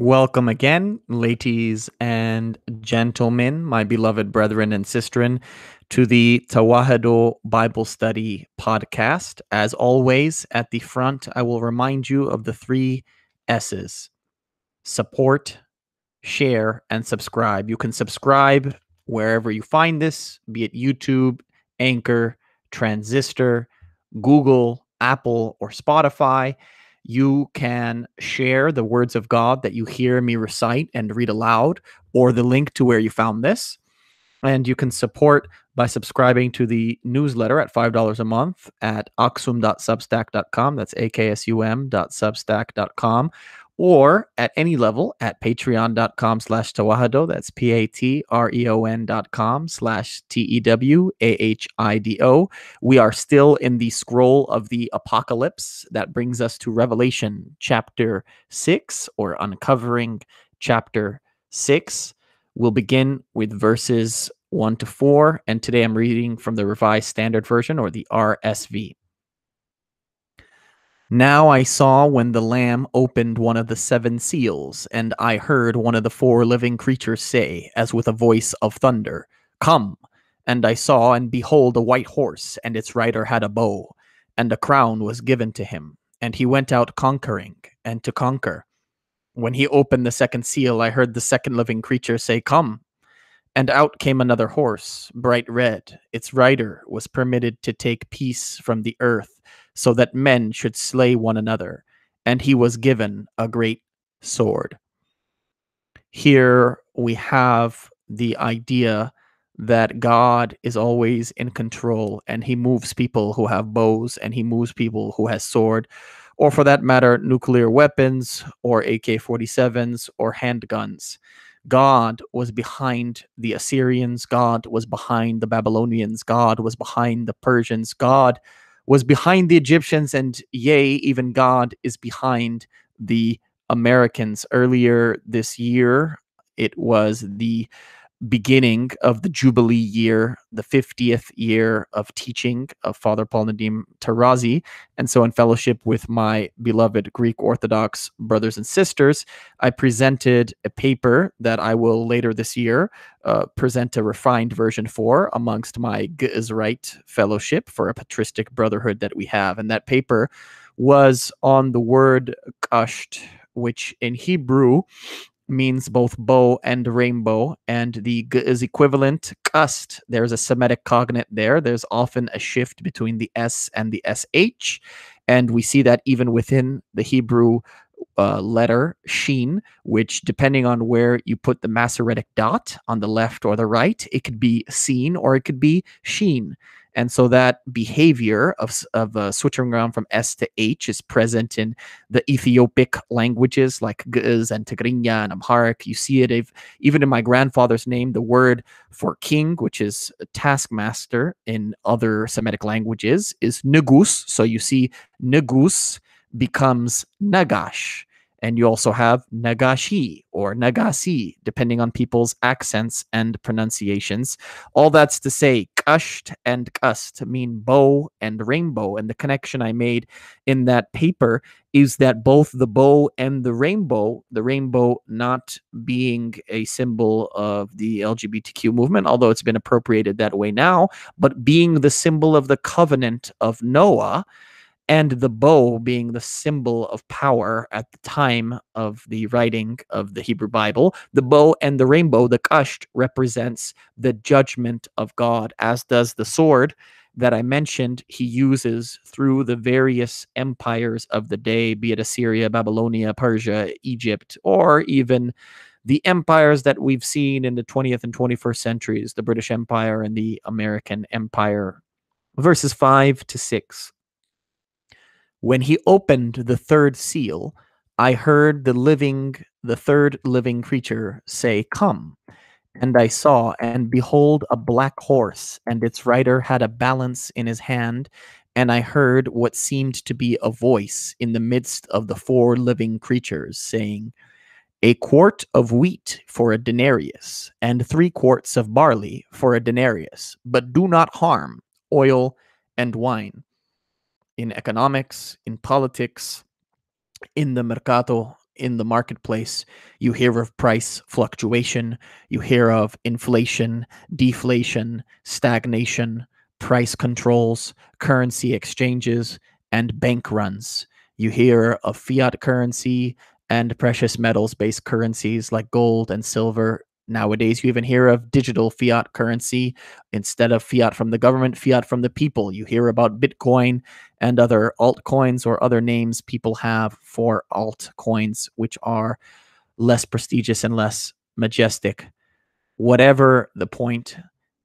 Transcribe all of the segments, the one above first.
Welcome again, ladies and gentlemen, my beloved brethren and sistren, to the Tewahido Bible Study podcast. As always, at the front, I will remind you of the three S's support, share, and subscribe. You can subscribe wherever you find this, be it YouTube, Anchor, Transistor, Google, Apple, or Spotify you can share the words of God that you hear me recite and read aloud, or the link to where you found this. And you can support by subscribing to the newsletter at $5 a month at aksum.substack.com. That's A-K-S-U-M.substack.com or at any level at patreon.com slash tewahido. That's P-A-T-R-E-O-N dot com slash T-E-W-A-H-I-D-O. We are still in the scroll of the apocalypse that brings us to Revelation chapter 6 or uncovering chapter 6. We'll begin with verses 1 to 4, and today I'm reading from the Revised Standard Version or the RSV. Now I saw when the Lamb opened one of the seven seals, and I heard one of the four living creatures say, as with a voice of thunder, Come! And I saw, and behold, a white horse, and its rider had a bow, and a crown was given to him, and he went out conquering, and to conquer. When he opened the second seal, I heard the second living creature say, Come! And out came another horse, bright red. Its rider was permitted to take peace from the earth so that men should slay one another, and he was given a great sword. Here we have the idea that God is always in control and he moves people who have bows and he moves people who has sword or for that matter nuclear weapons or AK47s or handguns. God was behind the Assyrians, God was behind the Babylonians, God was behind the Persians, God was behind the Egyptians, and yea, even God is behind the Americans. Earlier this year, it was the beginning of the Jubilee year, the 50th year of teaching of Father Paul Nadim Tarazi. And so, in fellowship with my beloved Greek Orthodox brothers and sisters, I presented a paper that I will later this year uh, present a refined version for amongst my Ge'ezrite fellowship for a patristic brotherhood that we have. And that paper was on the word kasht, which in Hebrew means both bow and rainbow, and the g is equivalent cust. There's a Semitic cognate there. There's often a shift between the s and the sh, and we see that even within the Hebrew uh, letter sheen, which depending on where you put the Masoretic dot on the left or the right, it could be seen or it could be sheen. And so that behavior of, of uh, switching around from S to H is present in the Ethiopic languages like Ge'ez and Tigrinya and Amharic. You see it if, even in my grandfather's name, the word for king, which is taskmaster in other Semitic languages, is Negus. So you see Negus becomes Negash. And you also have Nagashi or Nagasi, depending on people's accents and pronunciations. All that's to say, Kasht and Kust mean bow and rainbow. And the connection I made in that paper is that both the bow and the rainbow, the rainbow not being a symbol of the LGBTQ movement, although it's been appropriated that way now, but being the symbol of the covenant of Noah and the bow being the symbol of power at the time of the writing of the Hebrew Bible. The bow and the rainbow, the kasht, represents the judgment of God, as does the sword that I mentioned he uses through the various empires of the day, be it Assyria, Babylonia, Persia, Egypt, or even the empires that we've seen in the 20th and 21st centuries, the British Empire and the American Empire. Verses 5 to 6. When he opened the third seal, I heard the living, the third living creature say, Come. And I saw, and behold, a black horse, and its rider had a balance in his hand. And I heard what seemed to be a voice in the midst of the four living creatures, saying, A quart of wheat for a denarius, and three quarts of barley for a denarius, but do not harm oil and wine in economics, in politics, in the mercato, in the marketplace, you hear of price fluctuation, you hear of inflation, deflation, stagnation, price controls, currency exchanges, and bank runs. You hear of fiat currency and precious metals based currencies like gold and silver. Nowadays, you even hear of digital fiat currency instead of fiat from the government, fiat from the people. You hear about Bitcoin and other altcoins or other names people have for altcoins, which are less prestigious and less majestic. Whatever the point,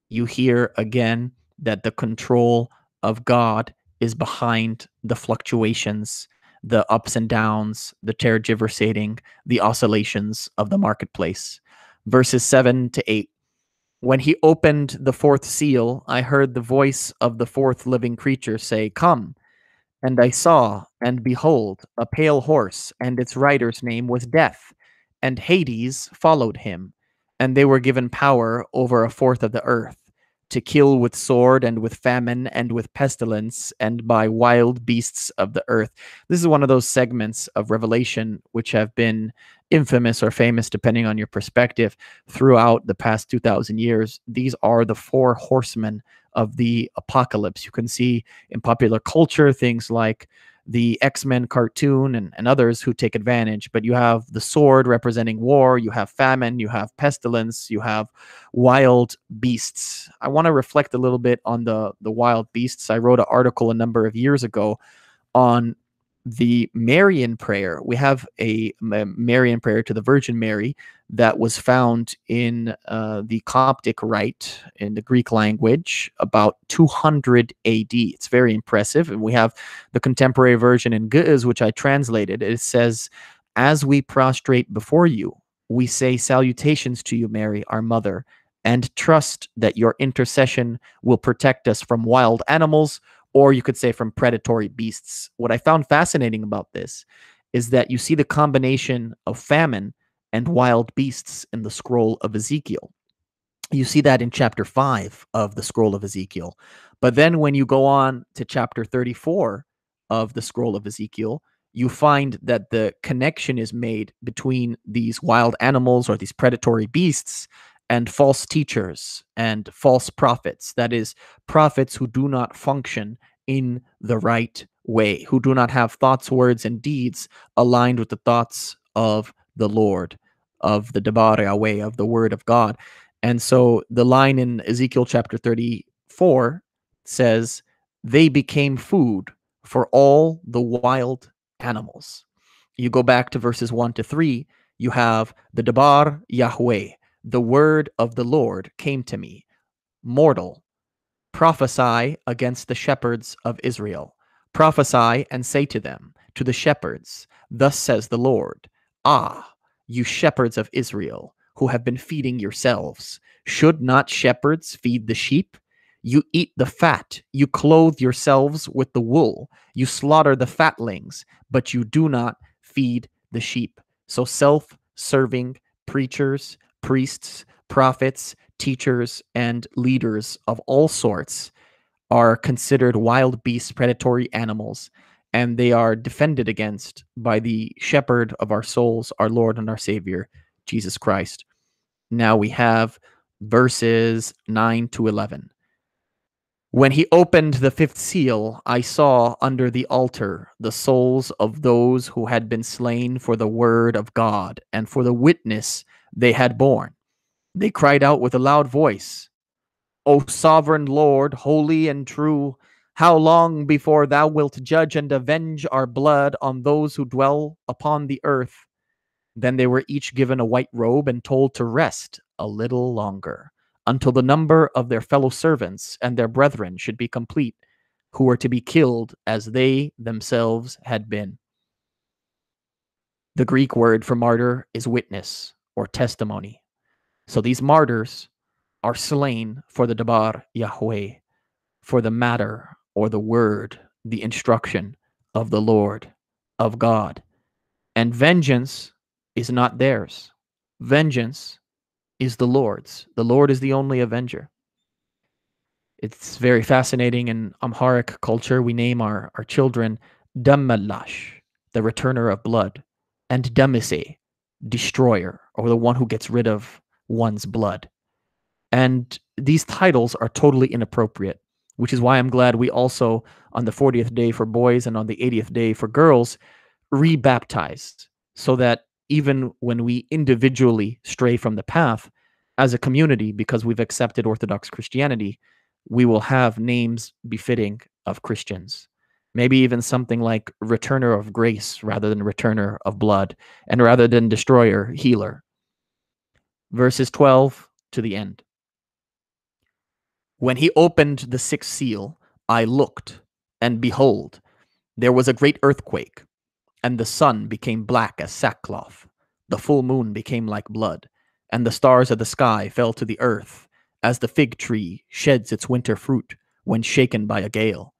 you hear again that the control of God is behind the fluctuations the ups and downs, the tergiversating, the oscillations of the marketplace. Verses 7 to 8. When he opened the fourth seal, I heard the voice of the fourth living creature say, Come. And I saw, and behold, a pale horse, and its rider's name was Death, and Hades followed him, and they were given power over a fourth of the earth to kill with sword and with famine and with pestilence and by wild beasts of the earth. This is one of those segments of Revelation which have been infamous or famous, depending on your perspective, throughout the past 2,000 years. These are the four horsemen of the apocalypse. You can see in popular culture things like the X Men cartoon and, and others who take advantage. But you have the sword representing war, you have famine, you have pestilence, you have wild beasts. I want to reflect a little bit on the, the wild beasts. I wrote an article a number of years ago on the Marian prayer. We have a, Marian prayer to the Virgin Mary that was found in uh, the Coptic rite in the Greek language about 200 AD. It's very impressive. And we have the contemporary version in Ge'ez, which I translated. It says, As we prostrate before you, we say salutations to you, Mary, our mother, and trust that your intercession will protect us from wild animals or you could say from predatory beasts. What I found fascinating about this is that you see the combination of famine and wild beasts in the scroll of Ezekiel. You see that in chapter 5 of the scroll of Ezekiel. But then when you go on to chapter 34 of the scroll of Ezekiel, you find that the connection is made between these wild animals or these predatory beasts and false teachers and false prophets. That is, prophets who do not function in the right way, who do not have thoughts, words, and deeds aligned with the thoughts of the Lord, of the Debar Yahweh, of the Word of God. And so the line in Ezekiel chapter 34 says, They became food for all the wild animals. You go back to verses 1 to 3, you have the Debar Yahweh, the word of the Lord came to me. Mortal, prophesy against the shepherds of Israel. Prophesy and say to them, to the shepherds, Thus says the Lord, Ah, you shepherds of Israel, who have been feeding yourselves, should not shepherds feed the sheep? You eat the fat, you clothe yourselves with the wool, you slaughter the fatlings, but you do not feed the sheep. So self serving preachers, priests, prophets, teachers, and leaders of all sorts are considered wild beasts, predatory animals, and they are defended against by the shepherd of our souls, our Lord and our Savior, Jesus Christ. Now we have verses 9 to 11. When he opened the fifth seal, I saw under the altar the souls of those who had been slain for the word of God and for the witness they had borne. They cried out with a loud voice, O sovereign Lord, holy and true, how long before thou wilt judge and avenge our blood on those who dwell upon the earth? Then they were each given a white robe and told to rest a little longer, until the number of their fellow servants and their brethren should be complete, who were to be killed as they themselves had been. The Greek word for martyr is witness or testimony. So these martyrs are slain for the Debar Yahweh, for the matter or the word, the instruction of the Lord, of God. And vengeance is not theirs. Vengeance is the Lord's. The Lord is the only avenger. It's very fascinating in Amharic culture. We name our, our children Dammalash, the returner of blood and Demissie, destroyer, or the one who gets rid of one's blood. And these titles are totally inappropriate, which is why I'm glad we also, on the 40th day for boys and on the 80th day for girls, rebaptized so that even when we individually stray from the path as a community, because we've accepted Orthodox Christianity, we will have names befitting of Christians. Maybe even something like returner of grace rather than returner of blood, and rather than destroyer, healer. Verses 12 to the end. When he opened the sixth seal, I looked, and behold, there was a great earthquake, and the sun became black as sackcloth. The full moon became like blood, and the stars of the sky fell to the earth, as the fig tree sheds its winter fruit when shaken by a gale.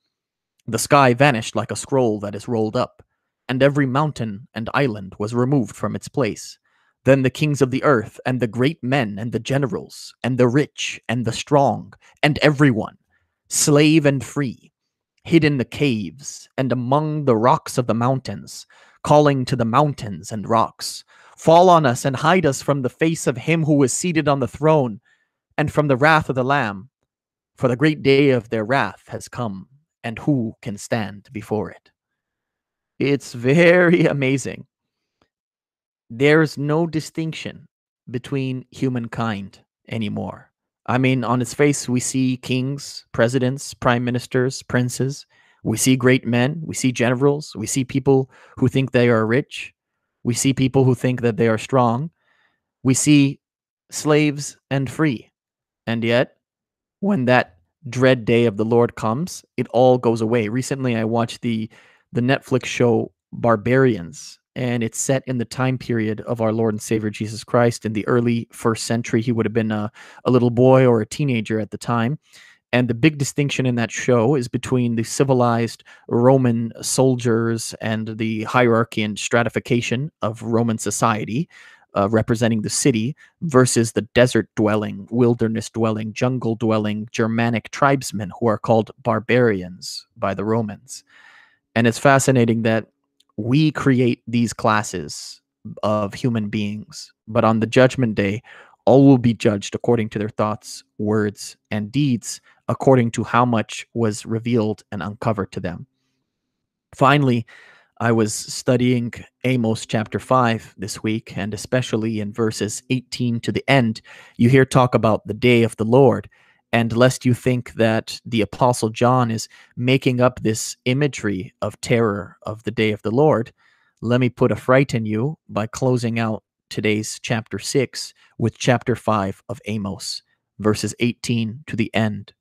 The sky vanished like a scroll that is rolled up, and every mountain and island was removed from its place. Then the kings of the earth, and the great men, and the generals, and the rich, and the strong, and everyone, slave and free, hid in the caves, and among the rocks of the mountains, calling to the mountains and rocks, Fall on us and hide us from the face of him who is seated on the throne, and from the wrath of the Lamb. For the great day of their wrath has come, and who can stand before it? It's very amazing. There's no distinction between humankind anymore. I mean, on its face, we see kings, presidents, prime ministers, princes. We see great men. We see generals. We see people who think they are rich. We see people who think that they are strong. We see slaves and free. And yet, when that dread day of the Lord comes, it all goes away. Recently, I watched the the Netflix show Barbarians, and it's set in the time period of our Lord and Savior Jesus Christ in the early first century. He would have been a, a little boy or a teenager at the time. And the big distinction in that show is between the civilized Roman soldiers and the hierarchy and stratification of Roman society, uh, representing the city versus the desert dwelling, wilderness dwelling, jungle dwelling Germanic tribesmen who are called barbarians by the Romans. And it's fascinating that we create these classes of human beings, but on the judgment day, all will be judged according to their thoughts, words, and deeds, according to how much was revealed and uncovered to them. Finally, I was studying Amos chapter 5 this week, and especially in verses 18 to the end, you hear talk about the day of the Lord. And lest you think that the Apostle John is making up this imagery of terror of the day of the Lord, let me put a fright in you by closing out today's chapter 6 with chapter 5 of Amos, verses 18 to the end.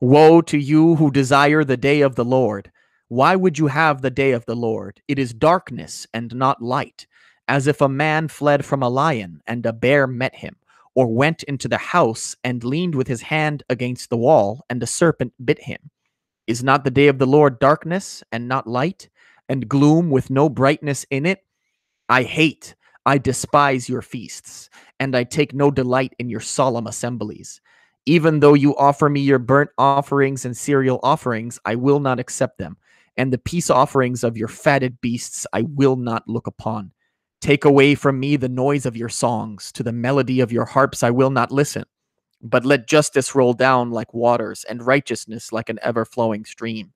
Woe to you who desire the day of the Lord! Why would you have the day of the Lord? It is darkness and not light, as if a man fled from a lion and a bear met him, or went into the house and leaned with his hand against the wall, and a serpent bit him. Is not the day of the Lord darkness and not light, and gloom with no brightness in it? I hate, I despise your feasts, and I take no delight in your solemn assemblies. Even though you offer me your burnt offerings and cereal offerings, I will not accept them and the peace offerings of your fatted beasts I will not look upon. Take away from me the noise of your songs, to the melody of your harps I will not listen. But let justice roll down like waters, and righteousness like an ever flowing stream.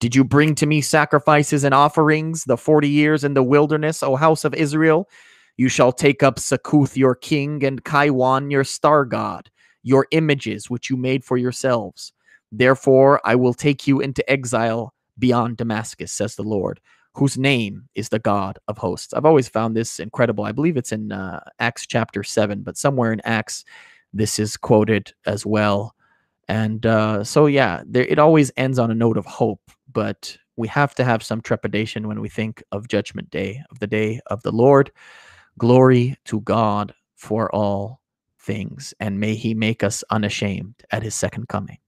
Did you bring to me sacrifices and offerings the forty years in the wilderness, O house of Israel? You shall take up Sakkuth your king, and Kaiwan your star god, your images which you made for yourselves. Therefore I will take you into exile beyond Damascus, says the Lord, whose name is the God of hosts. I've always found this incredible. I believe it's in uh, Acts chapter 7, but somewhere in Acts, this is quoted as well. And uh, so, yeah, there, it always ends on a note of hope, but we have to have some trepidation when we think of Judgment Day, of the day of the Lord. Glory to God for all things, and may He make us unashamed at His second coming.